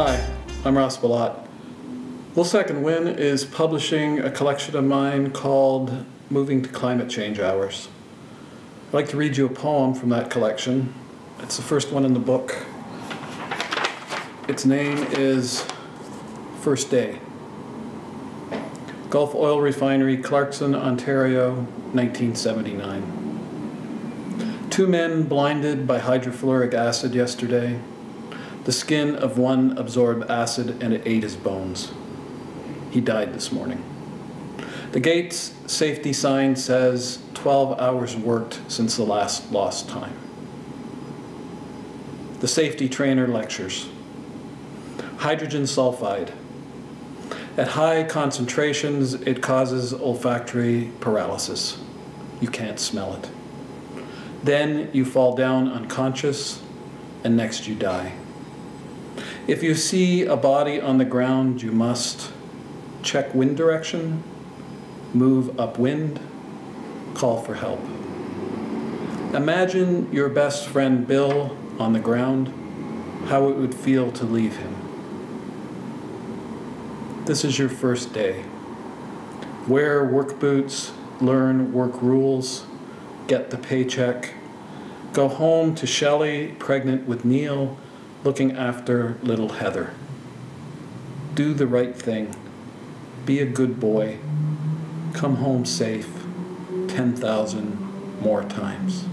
I'm Ross Belot. Wolsak and Wynn is publishing a collection of mine called Moving to Climate Change Hours. I'd like to read you a poem from that collection. It's the first one in the book. Its name is First Day. Gulf Oil Refinery, Clarkson, Ontario, 1979. Two men blinded by hydrofluoric acid yesterday. The skin of one absorbed acid and it ate his bones. He died this morning. The gate's safety sign says 12 hours worked since the last lost time. The safety trainer lectures. Hydrogen sulfide. At high concentrations, it causes olfactory paralysis. You can't smell it. Then you fall down unconscious, and next you die. If you see a body on the ground, you must check wind direction, move upwind, call for help. Imagine your best friend Bill on the ground, how it would feel to leave him. This is your first day. Wear work boots, learn work rules, get the paycheck, go home to Shelley, pregnant with Neil, looking after little Heather. Do the right thing. Be a good boy. Come home safe 10,000 more times.